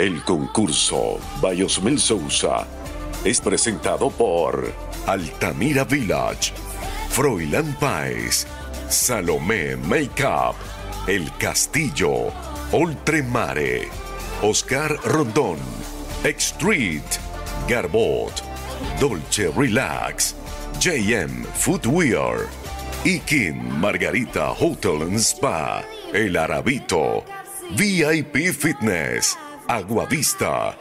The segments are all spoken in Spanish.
El concurso Bayosmel Sousa es presentado por Altamira Village, Froilán Páez, Salomé Makeup, El Castillo, Oltremare, Oscar Rondón, X-Street, Garbot, Dolce Relax, JM Footwear, Ikin Margarita Hotel and Spa, El Arabito, VIP Fitness, Aguavista,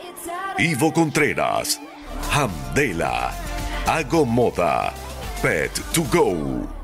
Ivo Contreras, Hamdela, Hago Moda, Pet to Go.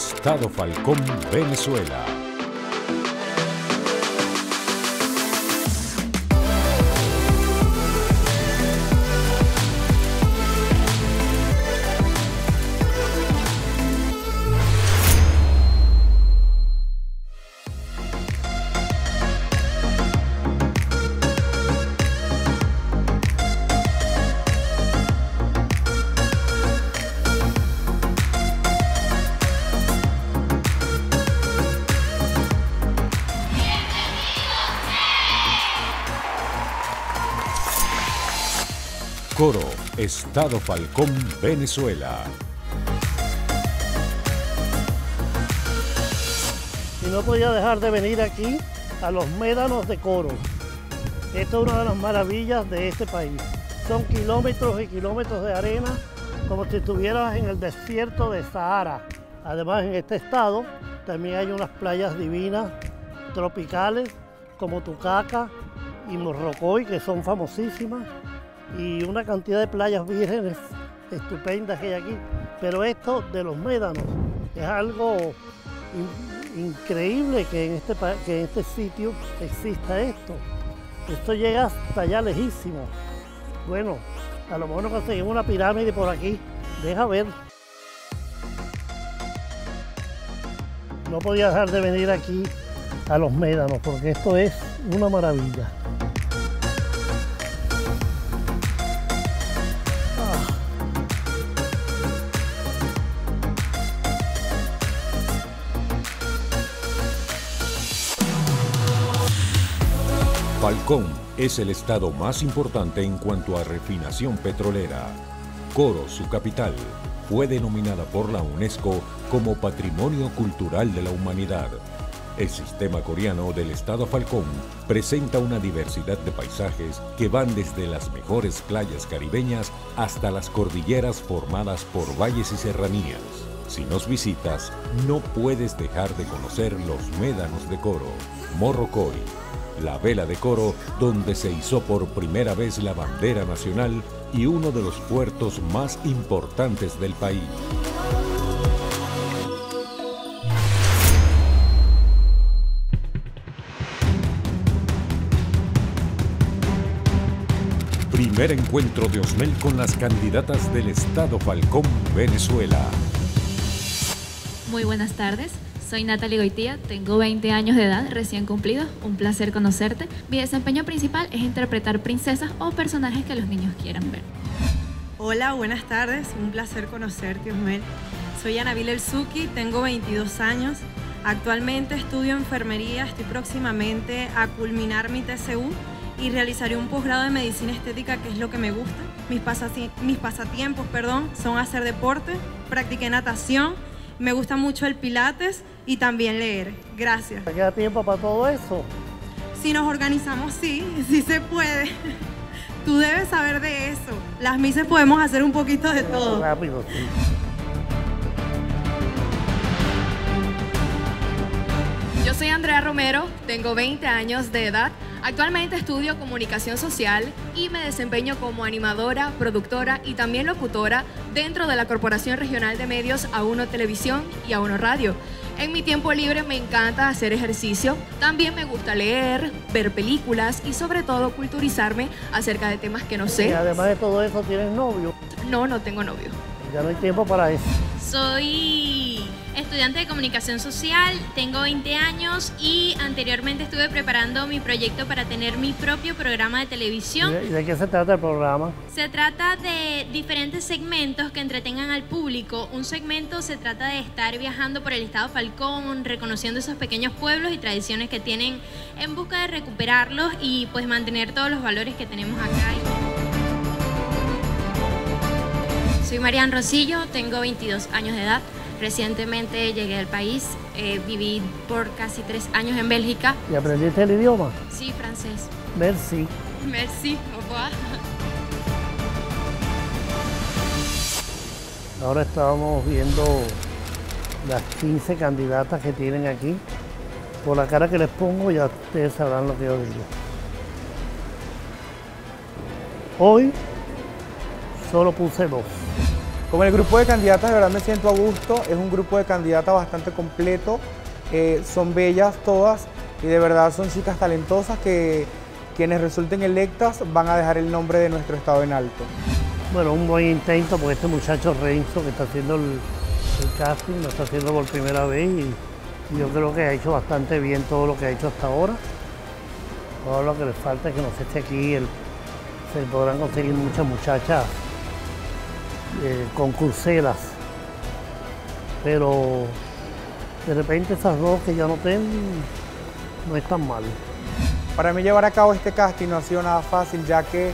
Estado Falcón, Venezuela. Estado Falcón, Venezuela. Y no podía dejar de venir aquí a los médanos de Coro. Esto es una de las maravillas de este país. Son kilómetros y kilómetros de arena como si estuvieras en el desierto de Sahara. Además, en este estado también hay unas playas divinas, tropicales, como Tucaca y Morrocoy, que son famosísimas y una cantidad de playas vírgenes estupendas que hay aquí. Pero esto de los médanos es algo increíble que en, este, que en este sitio exista esto. Esto llega hasta allá lejísimo. Bueno, a lo mejor no conseguimos una pirámide por aquí. Deja ver. No podía dejar de venir aquí a los médanos porque esto es una maravilla. Falcón es el estado más importante en cuanto a refinación petrolera. Coro, su capital, fue denominada por la UNESCO como Patrimonio Cultural de la Humanidad. El sistema coreano del estado Falcón presenta una diversidad de paisajes que van desde las mejores playas caribeñas hasta las cordilleras formadas por valles y serranías. Si nos visitas, no puedes dejar de conocer los médanos de Coro, Morrocoy, la vela de coro donde se hizo por primera vez la bandera nacional y uno de los puertos más importantes del país. Primer encuentro de Osmel con las candidatas del Estado Falcón, Venezuela. Muy buenas tardes. Soy Natalie Goitía, tengo 20 años de edad, recién cumplido. Un placer conocerte. Mi desempeño principal es interpretar princesas o personajes que los niños quieran ver. Hola, buenas tardes. Un placer conocerte, Osmel. Soy Anabel Elzuki, tengo 22 años. Actualmente estudio enfermería, estoy próximamente a culminar mi TCU y realizaré un posgrado de medicina estética, que es lo que me gusta. Mis, mis pasatiempos perdón, son hacer deporte, practiqué natación, me gusta mucho el pilates y también leer. Gracias. ¿Te queda tiempo para todo eso? Si nos organizamos, sí, sí se puede. Tú debes saber de eso. Las mises podemos hacer un poquito de todo. Rápido, sí. Yo soy Andrea Romero, tengo 20 años de edad. Actualmente estudio comunicación social y me desempeño como animadora, productora y también locutora dentro de la Corporación Regional de Medios A1 Televisión y A1 Radio. En mi tiempo libre me encanta hacer ejercicio, también me gusta leer, ver películas y sobre todo culturizarme acerca de temas que no sé. Y además de todo eso, ¿tienes novio? No, no tengo novio. Ya no hay tiempo para eso. Soy estudiante de comunicación social, tengo 20 años y anteriormente estuve preparando mi proyecto para tener mi propio programa de televisión. ¿Y de qué se trata el programa? Se trata de diferentes segmentos que entretengan al público. Un segmento se trata de estar viajando por el estado Falcón, reconociendo esos pequeños pueblos y tradiciones que tienen en busca de recuperarlos y pues mantener todos los valores que tenemos acá. Soy Marian Rosillo, tengo 22 años de edad. Recientemente llegué al país, eh, viví por casi tres años en Bélgica. ¿Y aprendiste el idioma? Sí, francés. Merci. Merci, au revoir. Ahora estábamos viendo las 15 candidatas que tienen aquí. Por la cara que les pongo ya ustedes sabrán lo que yo digo. Hoy solo puse dos. Con el grupo de candidatas de verdad me siento a gusto, es un grupo de candidatas bastante completo, eh, son bellas todas y de verdad son chicas talentosas que quienes resulten electas van a dejar el nombre de nuestro estado en alto. Bueno, un buen intento porque este muchacho Renzo que está haciendo el, casting lo está haciendo por primera vez y yo creo que ha hecho bastante bien todo lo que ha hecho hasta ahora. Todo lo que le falta es que no se esté aquí, el- se podrán conseguir muchas muchachas eh, concurseras. Pero de repente esas dos que ya no tengo no es tan mal. Para mí llevar a cabo este casting no ha sido nada fácil ya que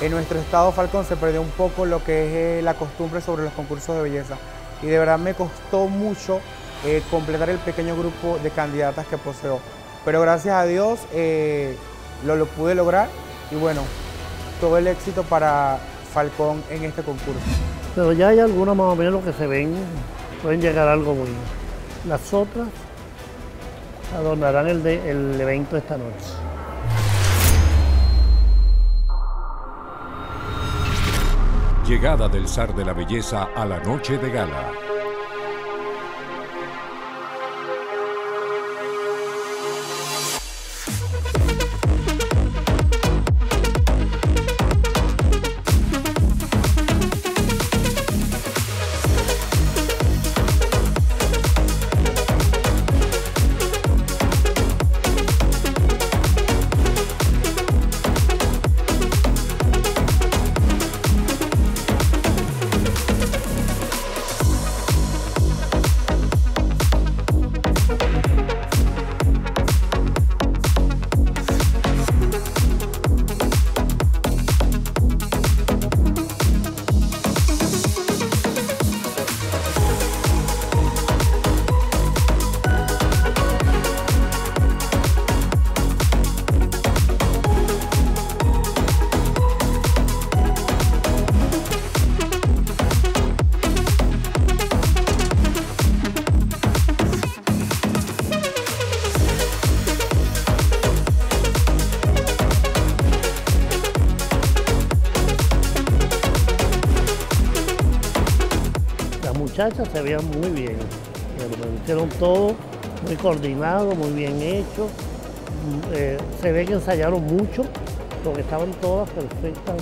en nuestro estado Falcón se perdió un poco lo que es eh, la costumbre sobre los concursos de belleza y de verdad me costó mucho eh, completar el pequeño grupo de candidatas que poseo. Pero gracias a Dios eh, lo, lo pude lograr y bueno, todo el éxito para Falcón en este concurso. Pero ya hay algunas más o menos que se ven, pueden llegar a algo bueno. Las otras adornarán el, de- el evento esta noche. Llegada del zar de la belleza a la noche de gala. Se veían muy bien, lo hicieron todo muy coordinado, muy bien hecho. Mm, eh, se ve que ensayaron mucho, porque estaban todas perfectas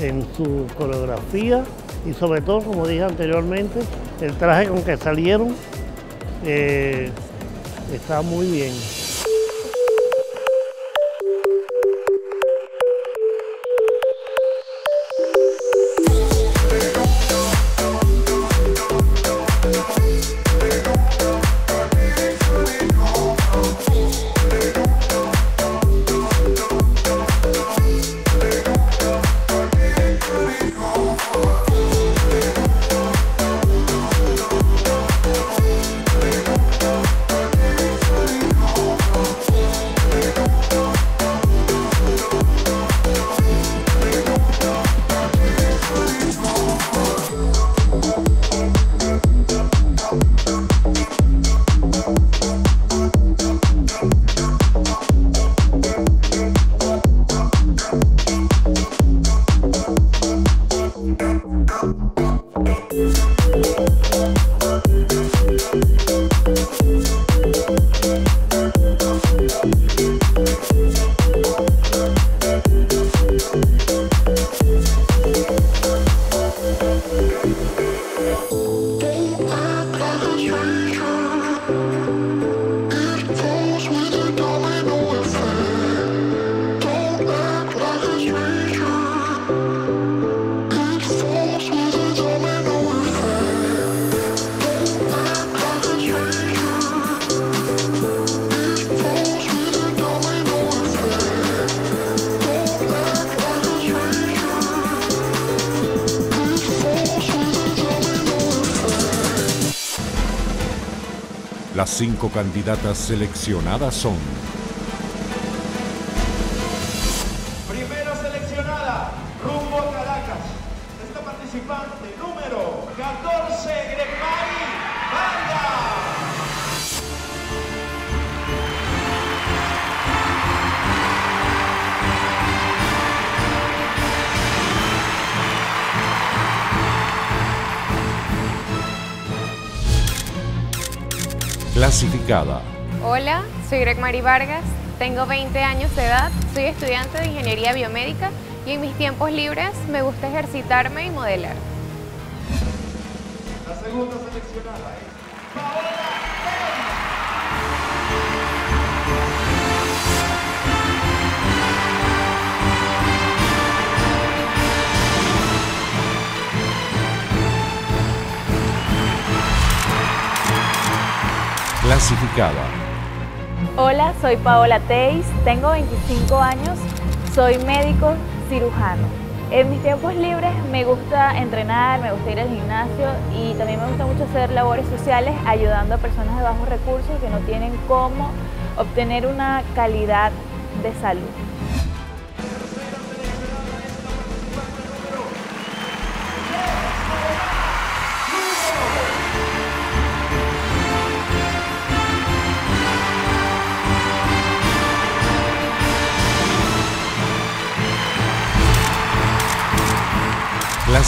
en, en su coreografía y sobre todo, como dije anteriormente, el traje con que salieron eh, está muy bien. Cinco candidatas seleccionadas son Primera seleccionada, rumbo a Caracas. Esta participante número 14, Grepari clasificada. Hola, soy Greg Mari Vargas, tengo 20 años de edad, soy estudiante de Ingeniería Biomédica y en mis tiempos libres me gusta ejercitarme y modelar. La segunda seleccionada es Hola, soy Paola Teis, tengo 25 años, soy médico cirujano. En mis tiempos libres me gusta entrenar, me gusta ir al gimnasio y también me gusta mucho hacer labores sociales ayudando a personas de bajos recursos que no tienen cómo obtener una calidad de salud.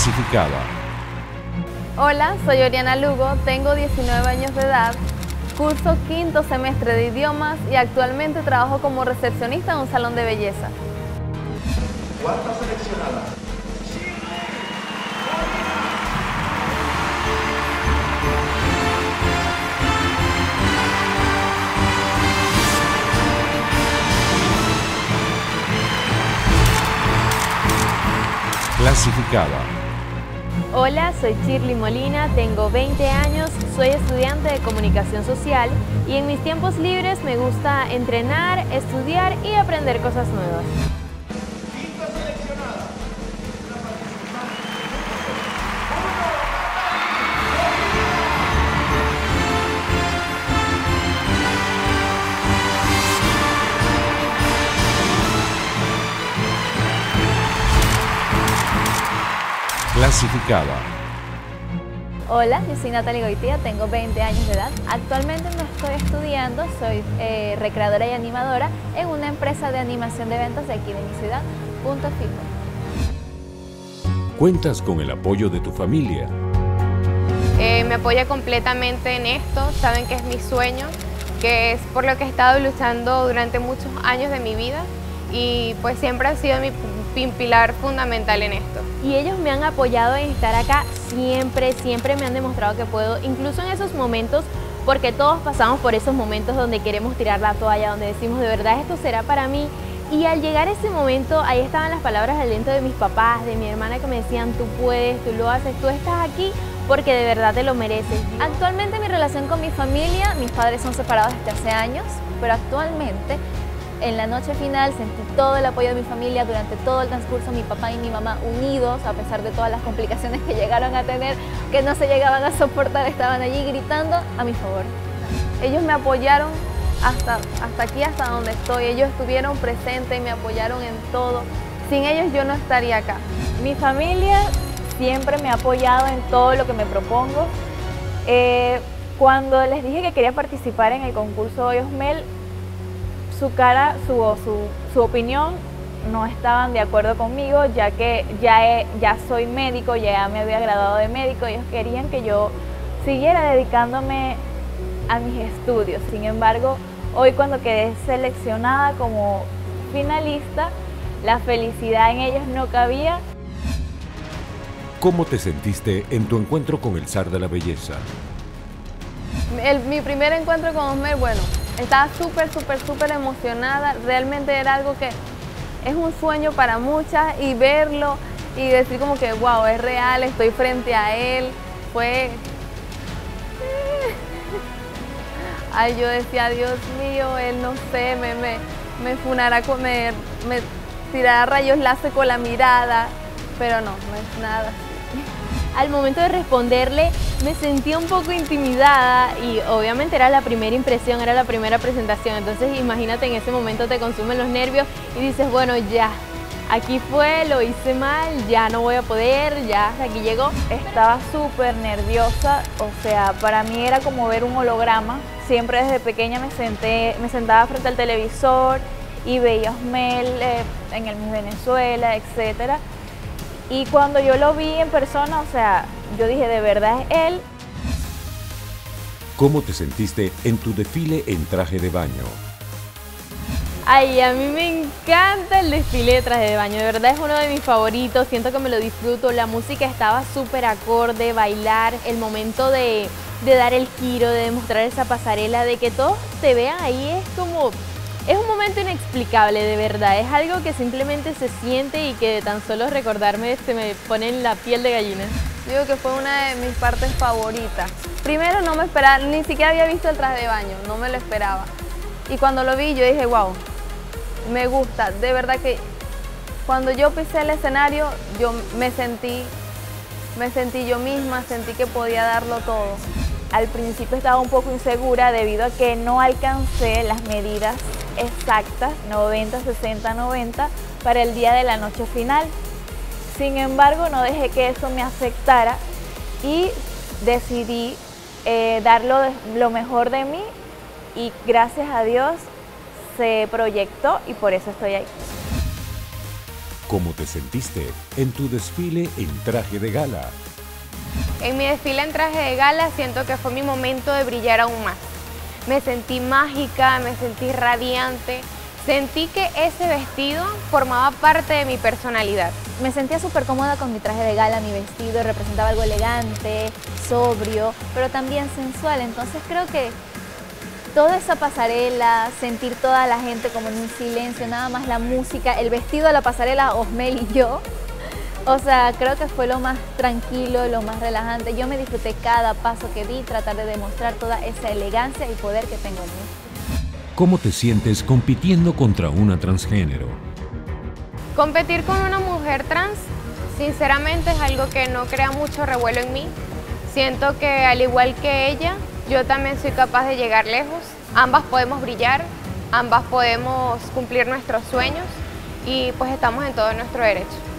Clasificada. Hola, soy Oriana Lugo, tengo 19 años de edad, curso quinto semestre de idiomas y actualmente trabajo como recepcionista en un salón de belleza. Cuarta seleccionada. Clasificada. Hola, soy Shirley Molina, tengo 20 años, soy estudiante de comunicación social y en mis tiempos libres me gusta entrenar, estudiar y aprender cosas nuevas. Hola, yo soy Natalie Goitía, tengo 20 años de edad. Actualmente no estoy estudiando, soy eh, recreadora y animadora en una empresa de animación de eventos de aquí de mi ciudad, Punto Fijo. Cuentas con el apoyo de tu familia. Eh, me apoya completamente en esto, saben que es mi sueño, que es por lo que he estado luchando durante muchos años de mi vida y pues siempre ha sido mi pilar fundamental en esto. Y ellos me han apoyado en estar acá siempre, siempre me han demostrado que puedo, incluso en esos momentos, porque todos pasamos por esos momentos donde queremos tirar la toalla, donde decimos de verdad esto será para mí. Y al llegar ese momento, ahí estaban las palabras de aliento de mis papás, de mi hermana que me decían, tú puedes, tú lo haces, tú estás aquí porque de verdad te lo mereces. Actualmente mi relación con mi familia, mis padres son separados desde hace años, pero actualmente en la noche final sentí todo el apoyo de mi familia durante todo el transcurso, mi papá y mi mamá unidos, a pesar de todas las complicaciones que llegaron a tener, que no se llegaban a soportar, estaban allí gritando a mi favor. Ellos me apoyaron hasta, hasta aquí, hasta donde estoy. Ellos estuvieron presentes y me apoyaron en todo. Sin ellos yo no estaría acá. Mi familia siempre me ha apoyado en todo lo que me propongo. Eh, cuando les dije que quería participar en el concurso Hoyos Mel, su cara, su, su, su opinión no estaban de acuerdo conmigo, ya que ya, ya soy médico, ya me había graduado de médico, ellos querían que yo siguiera dedicándome a mis estudios. Sin embargo, hoy cuando quedé seleccionada como finalista, la felicidad en ellos no cabía. ¿Cómo te sentiste en tu encuentro con el zar de la belleza? mi primer encuentro con Osmer, bueno, estaba súper, súper, súper emocionada. Realmente era algo que es un sueño para muchas y verlo y decir como que, wow, es real, estoy frente a él, fue... Ay, yo decía, Dios mío, él no sé, me, me, me funará, me, me tirará rayos láser con la mirada, pero no, no es nada al momento de responderle me sentía un poco intimidada y obviamente era la primera impresión, era la primera presentación, entonces imagínate en ese momento te consumen los nervios y dices, bueno ya, aquí fue, lo hice mal, ya no voy a poder, ya hasta aquí llegó. Estaba súper nerviosa, o sea, para mí era como ver un holograma. Siempre desde pequeña me, senté, me sentaba frente al televisor y veía Osmel eh, en el Venezuela, etcétera. Y cuando yo lo vi en persona, o sea, yo dije, de verdad es él. ¿Cómo te sentiste en tu desfile en traje de baño? Ay, a mí me encanta el desfile de traje de baño, de verdad es uno de mis favoritos, siento que me lo disfruto, la música estaba súper acorde, bailar, el momento de, de dar el giro, de demostrar esa pasarela, de que todos te vean ahí es como es un momento inexplicable, de verdad. Es algo que simplemente se siente y que tan solo recordarme se me pone en la piel de gallina. Digo que fue una de mis partes favoritas. Primero no me esperaba, ni siquiera había visto el traje de baño, no me lo esperaba. Y cuando lo vi yo dije, wow, me gusta. De verdad que cuando yo pisé el escenario, yo me sentí, me sentí yo misma, sentí que podía darlo todo. Al principio estaba un poco insegura debido a que no alcancé las medidas exactas, 90, 60, 90, para el día de la noche final. Sin embargo, no dejé que eso me afectara y decidí eh, dar lo mejor de mí y gracias a Dios se proyectó y por eso estoy ahí. ¿Cómo te sentiste en tu desfile en traje de gala? En mi desfile en traje de gala siento que fue mi momento de brillar aún más. Me sentí mágica, me sentí radiante, sentí que ese vestido formaba parte de mi personalidad. Me sentía súper cómoda con mi traje de gala, mi vestido representaba algo elegante, sobrio, pero también sensual. Entonces creo que toda esa pasarela, sentir toda la gente como en un silencio, nada más la música, el vestido la pasarela, Osmel y yo, o sea, creo que fue lo más tranquilo, lo más relajante. Yo me disfruté cada paso que di, tratar de demostrar toda esa elegancia y poder que tengo en mí. ¿Cómo te sientes compitiendo contra una transgénero? Competir con una mujer trans, sinceramente es algo que no crea mucho revuelo en mí. Siento que al igual que ella, yo también soy capaz de llegar lejos. Ambas podemos brillar, ambas podemos cumplir nuestros sueños y pues estamos en todo nuestro derecho.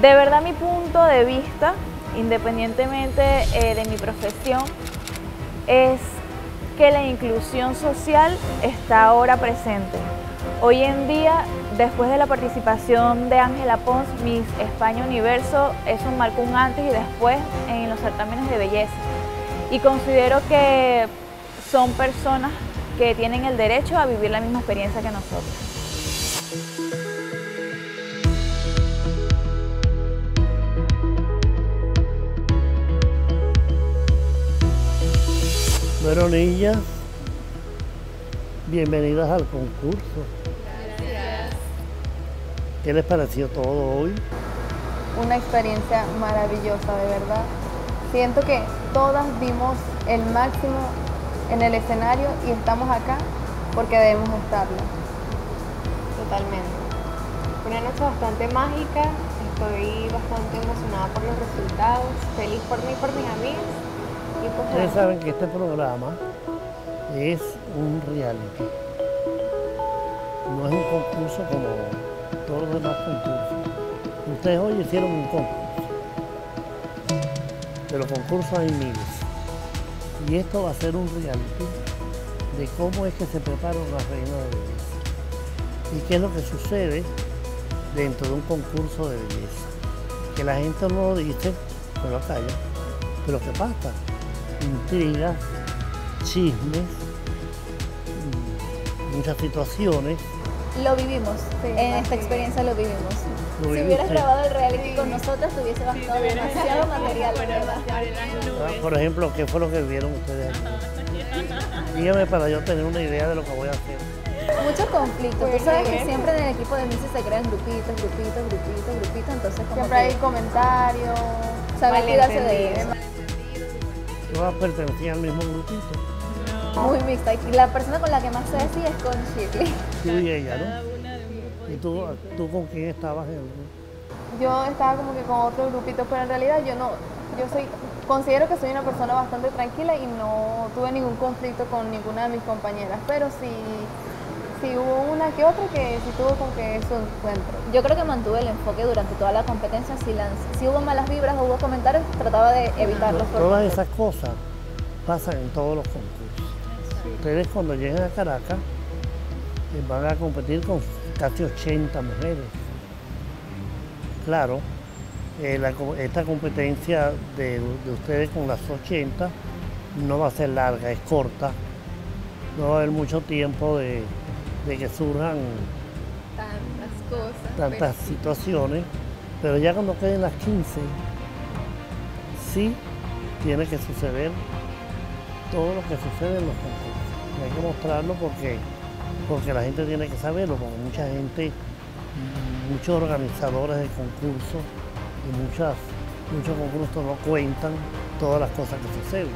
De verdad mi punto de vista, independientemente eh, de mi profesión, es que la inclusión social está ahora presente. Hoy en día, después de la participación de Ángela Pons, Miss España Universo es un marco un antes y después en los certámenes de belleza. Y considero que son personas que tienen el derecho a vivir la misma experiencia que nosotros. Bueno, niñas, bienvenidas al concurso. Gracias. ¿Qué les pareció todo hoy? Una experiencia maravillosa, de verdad. Siento que todas vimos el máximo en el escenario y estamos acá porque debemos estarlo. Totalmente. Una noche bastante mágica, estoy bastante emocionada por los resultados, feliz por mí y por mis amigos Ustedes saben que este programa es un reality. No es un concurso como todos los demás concursos. Ustedes hoy hicieron un concurso. Pero concursos hay miles. Y esto va a ser un reality de cómo es que se prepara una reina de belleza. Y qué es lo que sucede dentro de un concurso de belleza. Que la gente no lo dice, pero calla. Pero ¿qué pasa? Intrigas, chismes, mm, muchas situaciones. Lo vivimos, en esta experiencia lo vivimos. Lo si hubieras grabado el reality con nosotras, te hubiese bastado demasiado material. ¿verdad? Ah, Por ejemplo, ¿qué fue lo que vieron ustedes? aquí? Dígame para yo tener una idea de lo que voy a hacer. Muchos conflictos. Tú sabes que siempre en el equipo de Missy se crean grupitos, grupitos, grupitos, grupitos. Entonces, como Siempre hay comentarios, saber cuidarse de eso. Malentendidos. Yo pertenecía al mismo grupito. Muy mixta. Y la persona con la que más sé así es con Shirley. Tú y ella, ¿no? ¿Y tú, tú con quién estabas? Yo estaba como que con otro grupito, pero en realidad yo no, yo soy, considero que soy una persona bastante tranquila y no tuve ningún conflicto con ninguna de mis compañeras, pero sí, sí hubo una que otra que sí tuvo con que su encuentro. Yo creo que mantuve el enfoque durante toda la competencia. Si, las- si hubo malas vibras o hubo comentarios, trataba de evitarlos. Todas esas cosas pasan en todos los concursos. Ustedes cuando lleguen a Caracas eh, van a competir con casi 80 mujeres. Claro, eh, la esta competencia de, de ustedes con las 80 no va a ser larga, es corta. No va a haber mucho tiempo de, de que surjan Tantas cosas. tantas situaciones, pero ya cuando queden las 15, sí tiene que suceder todo lo que sucede en los concursos. Hay que mostrarlo porque, porque la gente tiene que saberlo, porque mucha gente, muchos organizadores de concursos y muchas, muchos concursos no cuentan todas las cosas que suceden.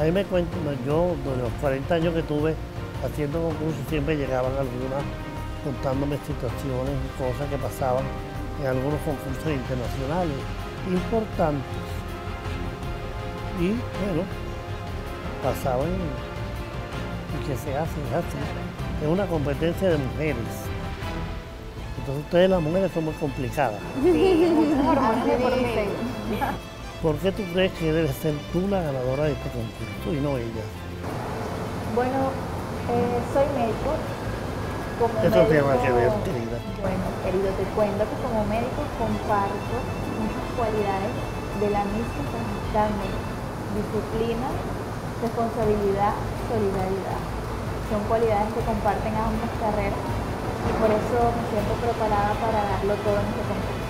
A mí me cuentan, yo de los 40 años que tuve haciendo concursos siempre llegaban algunas contándome situaciones y cosas que pasaban en algunos concursos internacionales importantes. Y bueno, pasaban y que se hace, es así. Es una competencia de mujeres. Entonces ustedes las mujeres son muy complicadas. De por medio. ¿Por qué tú crees que debe ser tú la ganadora de este concurso y no ella? Bueno, eh, soy médico. Como Eso tiene médico- que ver, querida. Bueno, querido, te cuento que como médico comparto muchas cualidades de la misma también. Disciplina, responsabilidad, solidaridad. Son cualidades que comparten ambas carreras y por eso me siento preparada para darlo todo en este concurso.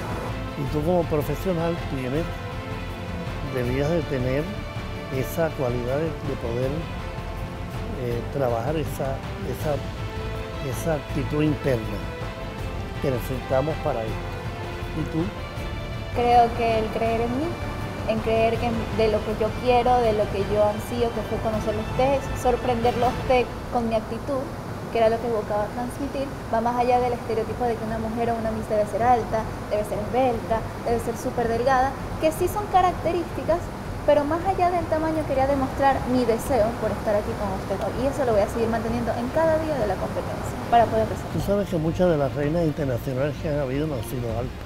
Y tú como profesional tienes, debías de tener esa cualidad de, de poder eh, trabajar esa, esa, esa actitud interna que necesitamos para esto. ¿Y tú? Creo que el creer en mí, en creer que de lo que yo quiero, de lo que yo ansío, que fue conocerlo a usted, sorprenderlo a usted con mi actitud, que era lo que buscaba transmitir, va más allá del estereotipo de que una mujer o una Miss debe ser alta, debe ser esbelta, debe ser súper delgada, que sí son características, pero más allá del tamaño quería demostrar mi deseo por estar aquí con usted hoy. Y eso lo voy a seguir manteniendo en cada día de la competencia para poder Tú resaltar. sabes que muchas de las reinas internacionales que han habido no han sido altas,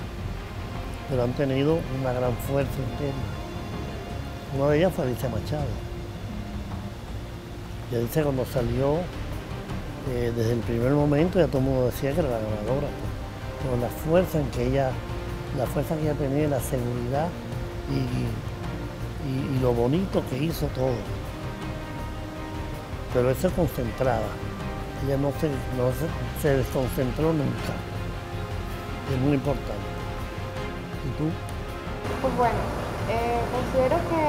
pero han tenido una gran fuerza interna. Una de ellas fue Alicia Machado. Y Alicia cuando salió, eh, desde el primer momento ya todo el mundo decía que era la ganadora. Pero la fuerza en que ella, la fuerza que ella tenía, la seguridad y, y- lo bonito que hizo todo. Pero eso concentrada. Ella no se, no se, se desconcentró nunca. Es muy importante. ¿Y tú? Pues bueno, eh, considero que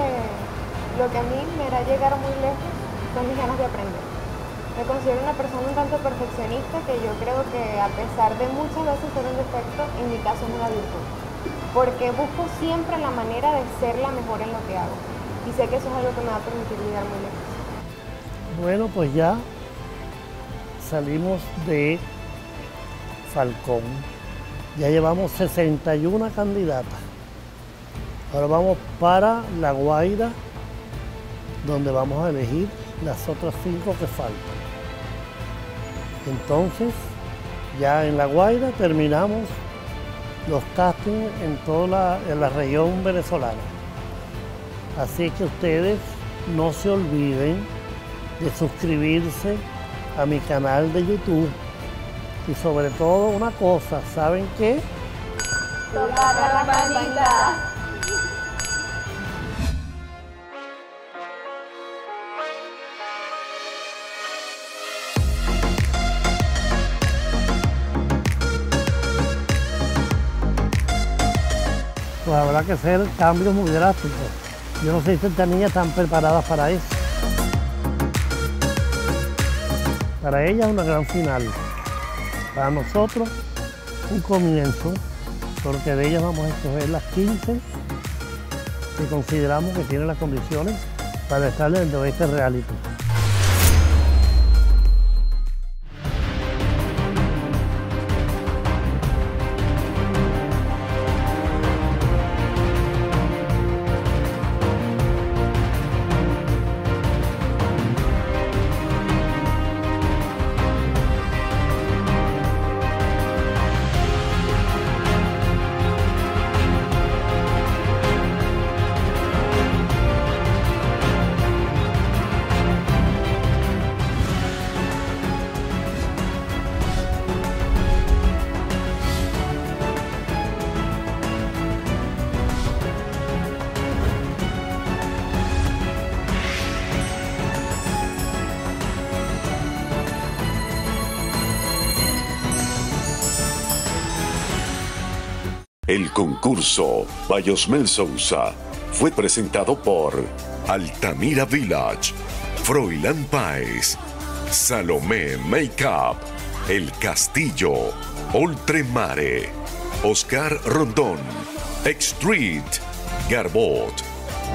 lo que a mí me hará llegar muy lejos son mis ganas de aprender. Me considero una persona un tanto perfeccionista que yo creo que a pesar de muchas veces ser un defecto, en mi caso es una virtud. Porque busco siempre la manera de ser la mejor en lo que hago. Y sé que eso es algo que me va a permitir llegar muy lejos. Bueno, pues ya salimos de Falcón. Ya llevamos 61 candidatas. Ahora vamos para La Guaira, donde vamos a elegir las otras cinco que faltan. Entonces, ya en La Guaira terminamos los castings en toda la, región venezolana. Así que ustedes no se olviden de suscribirse a mi canal de YouTube Y sobre todo una cosa, ¿saben qué? Tocar la campanita. Que hacer cambios muy drásticos. Yo no sé si estas niñas están preparadas para eso. Para ellas una gran final. Para nosotros, un comienzo, porque de ellas vamos a escoger las 15 que consideramos que tienen las condiciones para estar dentro de este reality. El concurso Bayosmel Sousa fue presentado por Altamira Village, Froilán Páez, Salomé Makeup, El Castillo, Oltremare, Oscar Rondón, X-Street, Garbot,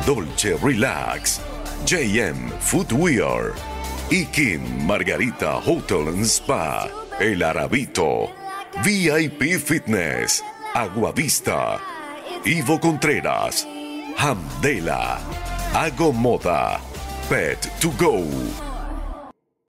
Dolce Relax, JM Footwear, Ikin Margarita Hotel Spa, El Arabito, VIP Fitness, Aguavista, Ivo Contreras, Hamdela, Hago Moda, Pet to Go,